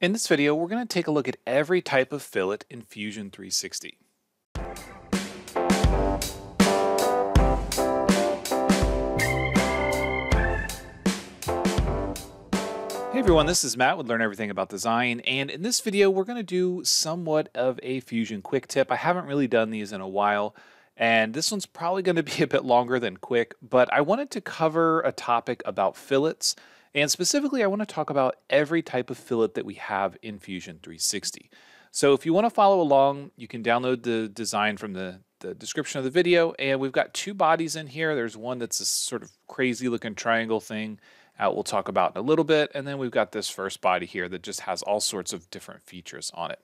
In this video, we're going to take a look at every type of fillet in Fusion 360. Hey everyone, this is Matt with Learn Everything About Design, and in this video we're going to do somewhat of a Fusion quick tip. I haven't really done these in a while, and this one's probably going to be a bit longer than quick, but I wanted to cover a topic about fillets and specifically, I want to talk about every type of fillet that we have in Fusion 360. So if you want to follow along, you can download the design from the, the description of the video. And we've got two bodies in here. There's one that's a sort of crazy looking triangle thing uh, we'll talk about in a little bit. And then we've got this first body here that just has all sorts of different features on it.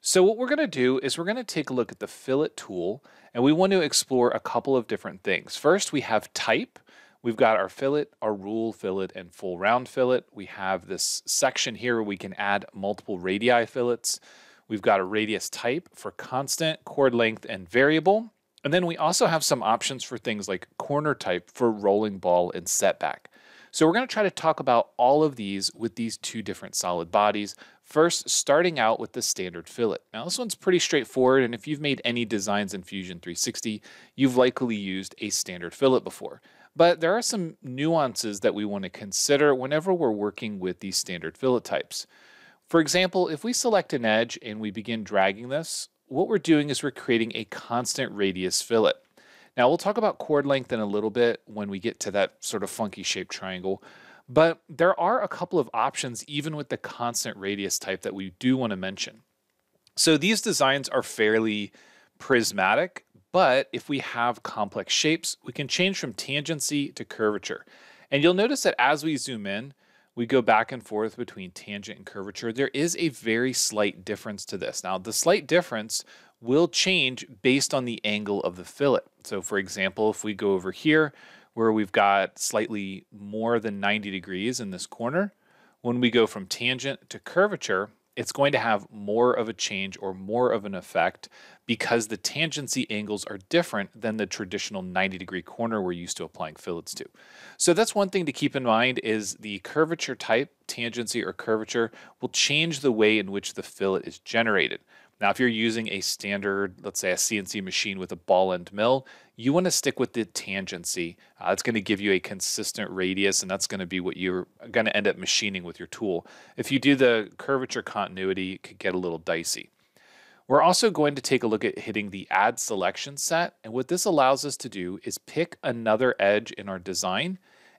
So what we're going to do is we're going to take a look at the fillet tool and we want to explore a couple of different things. First, we have type. We've got our fillet, our rule fillet, and full round fillet. We have this section here where we can add multiple radii fillets. We've got a radius type for constant, chord length, and variable. And then we also have some options for things like corner type for rolling ball and setback. So we're going to try to talk about all of these with these two different solid bodies. First, starting out with the standard fillet. Now this one's pretty straightforward, and if you've made any designs in Fusion 360, you've likely used a standard fillet before. But there are some nuances that we want to consider whenever we're working with these standard fillet types. For example, if we select an edge and we begin dragging this, what we're doing is we're creating a constant radius fillet. Now we'll talk about chord length in a little bit when we get to that sort of funky shaped triangle, but there are a couple of options even with the constant radius type that we do want to mention. So these designs are fairly prismatic, but if we have complex shapes, we can change from tangency to curvature. And you'll notice that as we zoom in, we go back and forth between tangent and curvature. There is a very slight difference to this. Now, the slight difference will change based on the angle of the fillet. So for example, if we go over here where we've got slightly more than 90 degrees in this corner, when we go from tangent to curvature, it's going to have more of a change or more of an effect because the tangency angles are different than the traditional 90 degree corner we're used to applying fillets to. So that's one thing to keep in mind is the curvature type, tangency or curvature, will change the way in which the fillet is generated. Now, if you're using a standard, let's say a CNC machine with a ball end mill, you want to stick with the tangency. Uh, it's going to give you a consistent radius, and that's going to be what you're going to end up machining with your tool. If you do the curvature continuity, it could get a little dicey. We're also going to take a look at hitting the add selection set. And what this allows us to do is pick another edge in our design,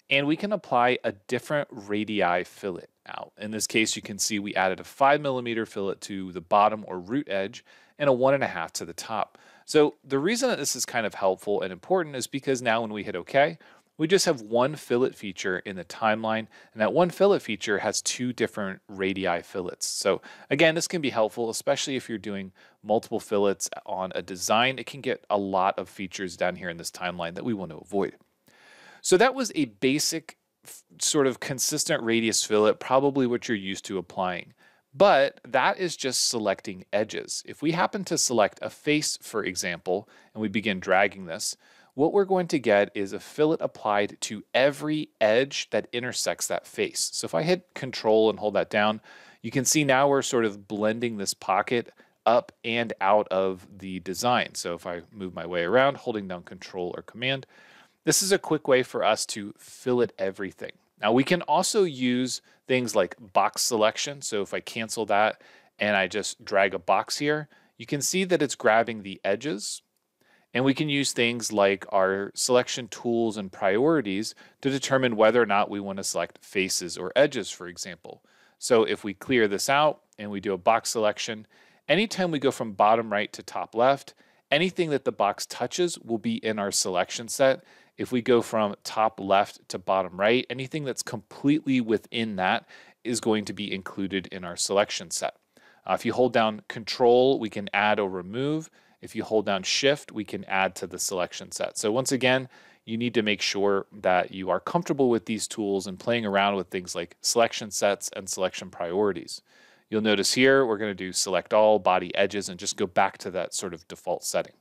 and we can apply a different radii fillet out. In this case, you can see we added a five millimeter fillet to the bottom or root edge and a one and a half to the top. So the reason that this is kind of helpful and important is because now when we hit OK, we just have one fillet feature in the timeline, and that one fillet feature has two different radii fillets. So again, this can be helpful, especially if you're doing multiple fillets on a design. It can get a lot of features down here in this timeline that we want to avoid. So that was a basic sort of consistent radius fillet, probably what you're used to applying. But that is just selecting edges. If we happen to select a face, for example, and we begin dragging this, what we're going to get is a fillet applied to every edge that intersects that face. So if I hit control and hold that down, you can see now we're sort of blending this pocket up and out of the design. So if I move my way around, holding down control or command, this is a quick way for us to fillet everything. Now we can also use things like box selection. So if I cancel that and I just drag a box here, you can see that it's grabbing the edges. And we can use things like our selection tools and priorities to determine whether or not we want to select faces or edges, for example. So if we clear this out and we do a box selection, anytime we go from bottom right to top left, anything that the box touches will be in our selection set if we go from top left to bottom right, anything that's completely within that is going to be included in our selection set. Uh, if you hold down control, we can add or remove. If you hold down shift, we can add to the selection set. So once again, you need to make sure that you are comfortable with these tools and playing around with things like selection sets and selection priorities. You'll notice here, we're gonna do select all body edges and just go back to that sort of default setting.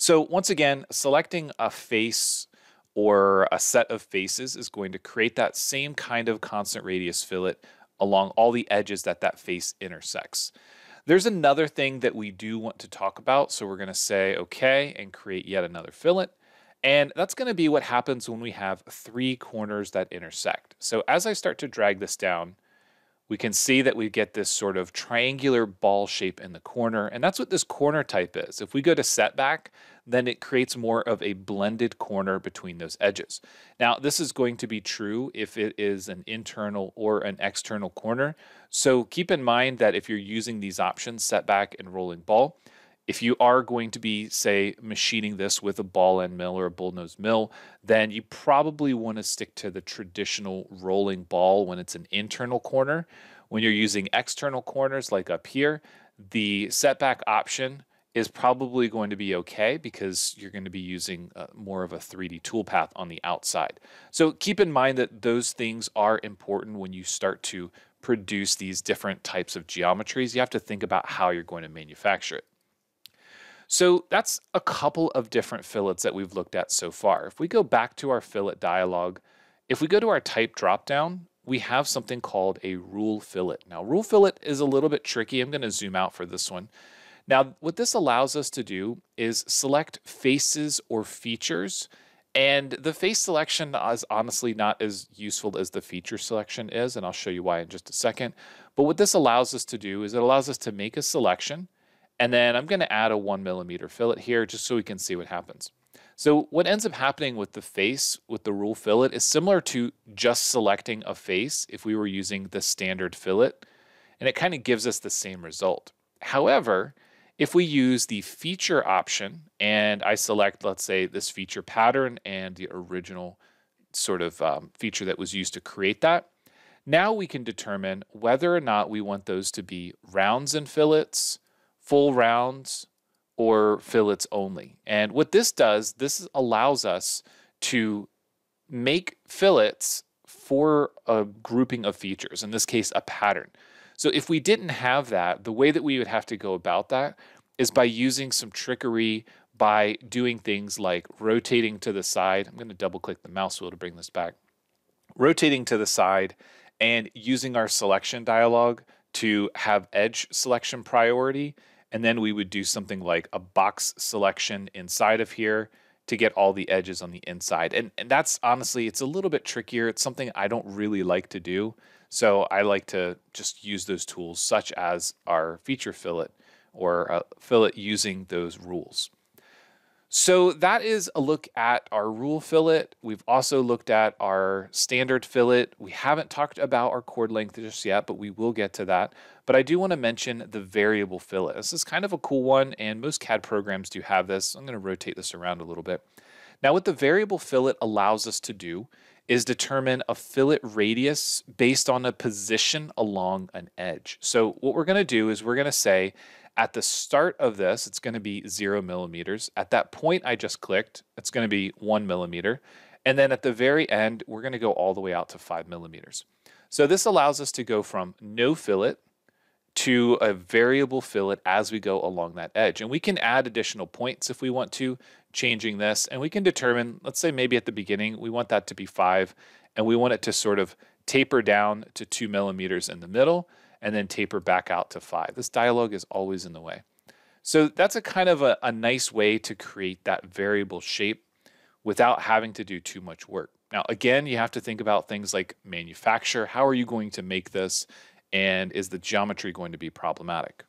So once again, selecting a face or a set of faces is going to create that same kind of constant radius fillet along all the edges that that face intersects. There's another thing that we do want to talk about. So we're going to say okay and create yet another fillet. And that's going to be what happens when we have three corners that intersect. So as I start to drag this down, we can see that we get this sort of triangular ball shape in the corner, and that's what this corner type is. If we go to setback, then it creates more of a blended corner between those edges. Now, this is going to be true if it is an internal or an external corner. So keep in mind that if you're using these options, setback and rolling ball, if you are going to be, say, machining this with a ball end mill or a bullnose mill, then you probably want to stick to the traditional rolling ball when it's an internal corner. When you're using external corners like up here, the setback option is probably going to be okay because you're going to be using uh, more of a 3D toolpath on the outside. So keep in mind that those things are important when you start to produce these different types of geometries. You have to think about how you're going to manufacture it. So that's a couple of different fillets that we've looked at so far. If we go back to our fillet dialog, if we go to our type dropdown, we have something called a rule fillet. Now, rule fillet is a little bit tricky. I'm going to zoom out for this one. Now, what this allows us to do is select faces or features. And the face selection is honestly not as useful as the feature selection is, and I'll show you why in just a second. But what this allows us to do is it allows us to make a selection and then I'm going to add a one millimeter fillet here just so we can see what happens. So what ends up happening with the face with the rule fillet is similar to just selecting a face if we were using the standard fillet, and it kind of gives us the same result. However, if we use the feature option and I select, let's say, this feature pattern and the original sort of um, feature that was used to create that, now we can determine whether or not we want those to be rounds and fillets, full rounds or fillets only. And what this does, this allows us to make fillets for a grouping of features, in this case, a pattern. So if we didn't have that, the way that we would have to go about that is by using some trickery by doing things like rotating to the side. I'm going to double click the mouse wheel to bring this back. Rotating to the side and using our selection dialog to have edge selection priority and then we would do something like a box selection inside of here to get all the edges on the inside. And, and that's honestly, it's a little bit trickier. It's something I don't really like to do. So I like to just use those tools such as our feature fillet or uh, fillet using those rules. So that is a look at our rule fillet. We've also looked at our standard fillet. We haven't talked about our chord length just yet, but we will get to that. But I do want to mention the variable fillet. This is kind of a cool one, and most CAD programs do have this. I'm going to rotate this around a little bit. Now, what the variable fillet allows us to do is determine a fillet radius based on a position along an edge. So what we're going to do is we're going to say at the start of this, it's going to be zero millimeters. At that point I just clicked, it's going to be one millimeter. And then at the very end, we're going to go all the way out to five millimeters. So this allows us to go from no fillet to a variable fillet as we go along that edge. And we can add additional points if we want to, changing this. And we can determine, let's say maybe at the beginning, we want that to be five, and we want it to sort of taper down to two millimeters in the middle and then taper back out to five. This dialog is always in the way. So that's a kind of a, a nice way to create that variable shape without having to do too much work. Now, again, you have to think about things like manufacture. How are you going to make this? And is the geometry going to be problematic?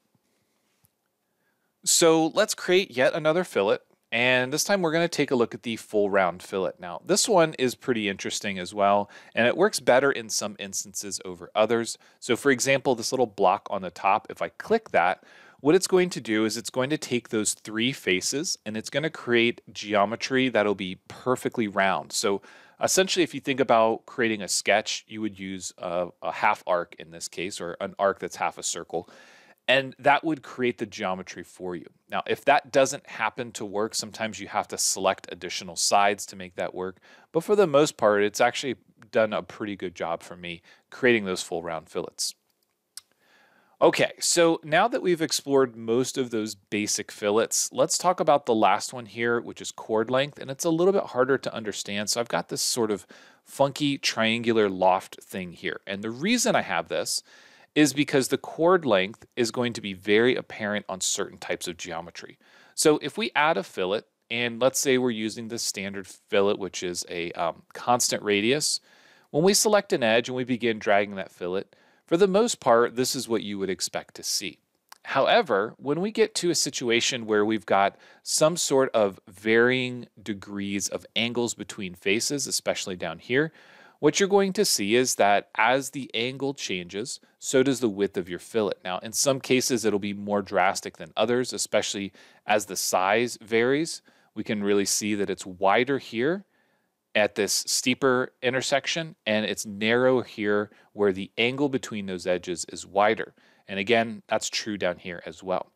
So let's create yet another fillet. And this time we're going to take a look at the full round fillet. Now, this one is pretty interesting as well, and it works better in some instances over others. So for example, this little block on the top, if I click that, what it's going to do is it's going to take those three faces and it's going to create geometry that'll be perfectly round. So essentially, if you think about creating a sketch, you would use a, a half arc in this case, or an arc that's half a circle and that would create the geometry for you. Now, if that doesn't happen to work, sometimes you have to select additional sides to make that work. But for the most part, it's actually done a pretty good job for me creating those full round fillets. Okay, so now that we've explored most of those basic fillets, let's talk about the last one here, which is chord length, and it's a little bit harder to understand. So I've got this sort of funky triangular loft thing here. And the reason I have this is because the chord length is going to be very apparent on certain types of geometry. So if we add a fillet, and let's say we're using the standard fillet, which is a um, constant radius, when we select an edge and we begin dragging that fillet, for the most part, this is what you would expect to see. However, when we get to a situation where we've got some sort of varying degrees of angles between faces, especially down here, what you're going to see is that as the angle changes, so does the width of your fillet. Now, in some cases, it'll be more drastic than others, especially as the size varies. We can really see that it's wider here at this steeper intersection and it's narrow here where the angle between those edges is wider. And again, that's true down here as well.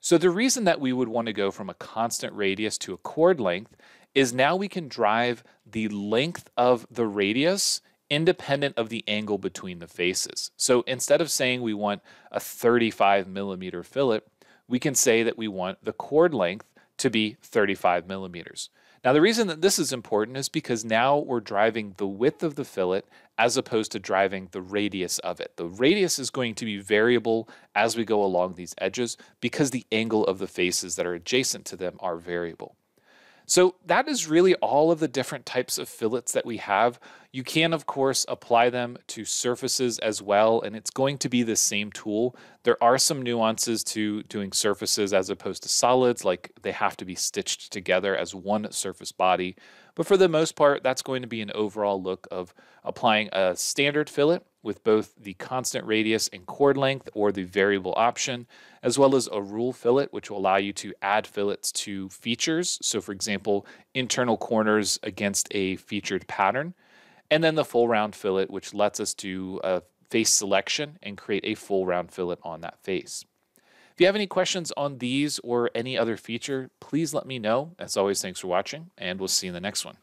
So the reason that we would want to go from a constant radius to a chord length is now we can drive the length of the radius independent of the angle between the faces. So instead of saying we want a 35 millimeter fillet, we can say that we want the chord length to be 35 millimeters. Now, the reason that this is important is because now we're driving the width of the fillet as opposed to driving the radius of it. The radius is going to be variable as we go along these edges because the angle of the faces that are adjacent to them are variable. So that is really all of the different types of fillets that we have. You can, of course, apply them to surfaces as well, and it's going to be the same tool. There are some nuances to doing surfaces as opposed to solids, like they have to be stitched together as one surface body. But for the most part, that's going to be an overall look of applying a standard fillet with both the constant radius and chord length or the variable option, as well as a rule fillet, which will allow you to add fillets to features. So for example, internal corners against a featured pattern. And then the full round fillet, which lets us do a face selection and create a full round fillet on that face. If you have any questions on these or any other feature, please let me know. As always, thanks for watching, and we'll see you in the next one.